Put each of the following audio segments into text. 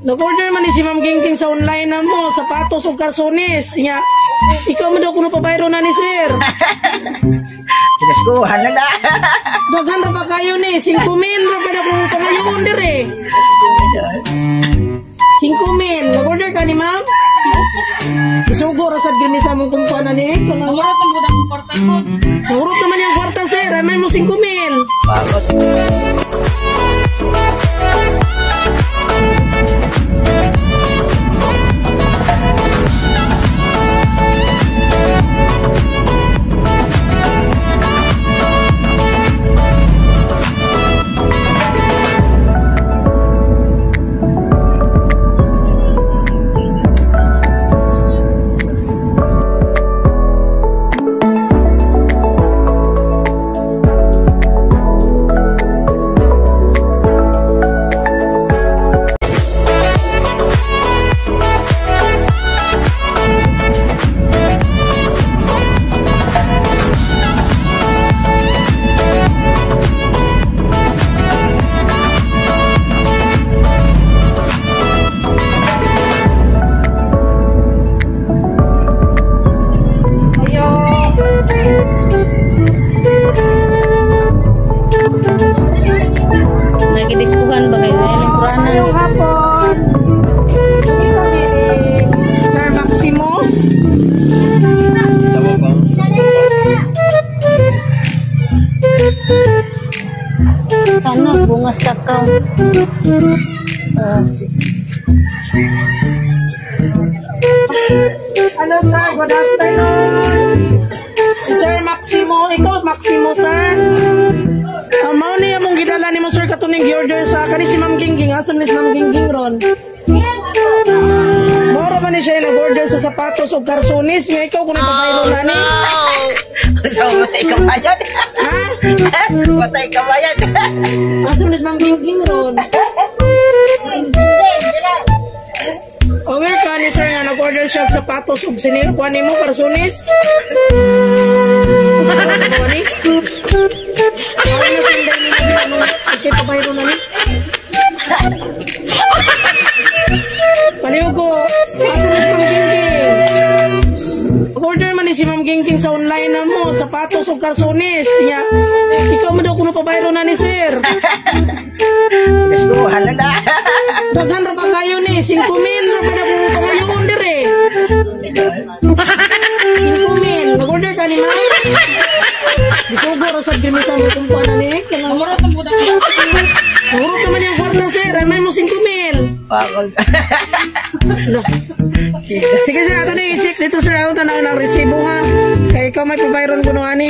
Nag-order man ni si Ma'am Gingging sa online na mo, sapatos o karsones. Nga, ikaw mo daw kuno pabayro na ni sir. Pinaskuhan na na. Daghan ra ba kayo ni? 5 mil ra ba na kung pangayon dire? 5 mil. Nag-order ka ni ma'am? Isugo ra sad gini sa mong kumpana ni. Pangayon. Nurot naman yung kwarta sir. Amay mo 5 mil. Bakit? Bungas kakao. Oh, si- Hello sir, good afternoon. Si Sir Maximo, ikaw Maximo sir. Uh, mao ni among gidala nimo sir katuning gi-order sa kani si Ma'am Gingging, asam ni si Ma'am Gingging ron. Mora ba ni siya nag-order sa sapatos o karsonis nga ikaw kung nagpabayro na ni? So, matay ka bayad. Ha? Matay ka bayad. Asam ni si Ma'am Gingging ron. Aware ka ni sir nga nag-order siya sapatos ug sinil kuha nimo karsonis? Ano ba ni? online na mo, sapatos o karsones. Nga, ikaw mo daw kuno pabayro na ni sir. Pinaskuhan na na. Daghan ra ba kayo ni? 5 mil ra ba na kung pangayon dire? 5 mil. Nag-order ka ni ma'am? Bisugo ra sa gimi sa mga kumpana ni. Kanang mura tang budak. Mura naman yung kwarta sir. Amay mo 5 mil. Sige sir, ato na i-check dito sir. Ako tanaw ng resibo ha. Kaya ikaw may pabayron ko nung ani.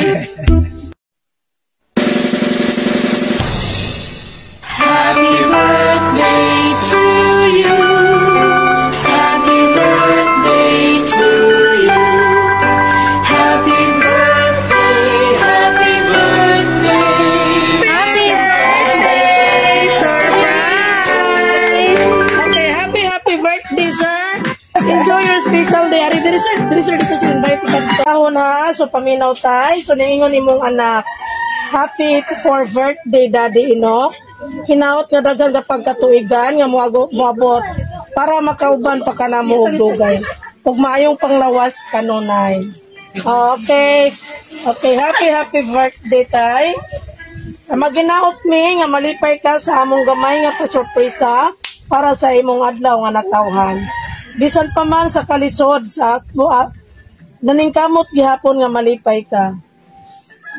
Enjoy your special day. Ari, diri, sir. Diri, sir, dito sa invite ka. Ako na, so paminaw tay. So, ningon imong anak. Happy for birthday, Daddy Inok. Hinaot nga daghan ka pagkatuigan nga muabot para makauban pa ka na mo dugay. Ug maayong panglawas kanunay. Okay. Okay, happy happy birthday tay. Sa maginaot mi nga malipay ka sa among gamay nga pasurpresa para sa imong adlaw nga natawhan. Bisan pa man sa kalisod sa uh, naningkamot gihapon nga malipay ka.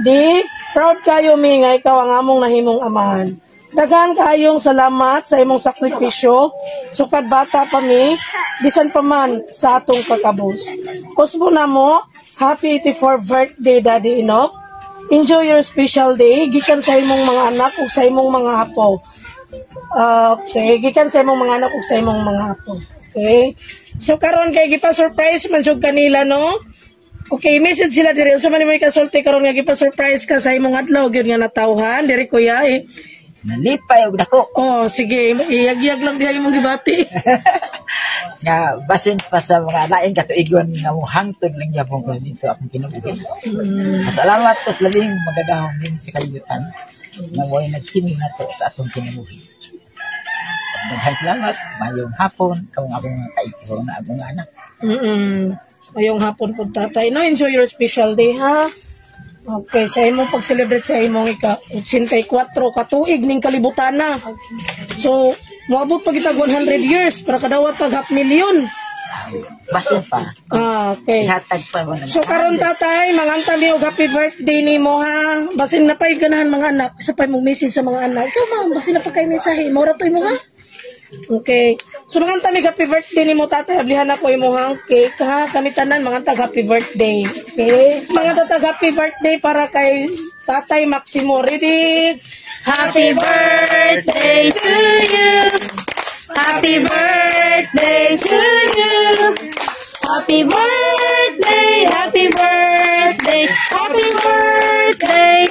Di, proud kayo mi nga ikaw ang among nahimong amahan. Daghan kayong salamat sa imong sakripisyo, sukad bata pa mi, bisan pa man sa atong pagkabus. Kusmo na mo, happy 84th birthday Daddy Inok. Enjoy your special day, gikan sa imong mga anak ug sa imong mga apo. Ah, okay, gikan sa imong mga anak ug sa imong mga apo. Okay? So karon kay gipa-surprise man jud kanila no? Okay, message sila diri. Unsa man mo ikasulti karon nga gipa-surprise ka sa imong adlaw gyud nga natawhan diri kuya eh. Nalipay og dako. Oh, sige, iyag-iyag lang diha imong gibati. Nga basin pa sa mga lain katuigon nga mo hangtod lang yapon ko dito akong kinubuhi. Salamat to labing magagahong din sa kalibutan. Nga mo nagkini nato sa atong kinabuhi. Daghang salamat. Mayong hapon. Kung akong mga kaibigan na akong anak. Mm Ngayong hapon po tatay. No, enjoy your special day, ha? Okay, sa imong pag-celebrate sa imong ika 84 katuig ning kalibutan na. So, moabot pa kita 100 years para kadawat tag half million. Basin pa. Ah, okay. Ihatag pa mo na. So karon tatay, manganta mi og happy birthday nimo ha. Basin na pay ganahan mga anak, sa pay mong message sa mga anak. Ikaw ma'am, basin na pa kay mensahe. Mora to imo ha. Okay. So manganta mi happy birthday nimo tatay. Ablihan na ko imo hang cake ha. Kami tanan manganta happy birthday. Okay. Mga tatag happy birthday para kay Tatay Maximo. Ready? Happy birthday to you. Happy birthday to you. Happy birthday, happy birthday, happy birthday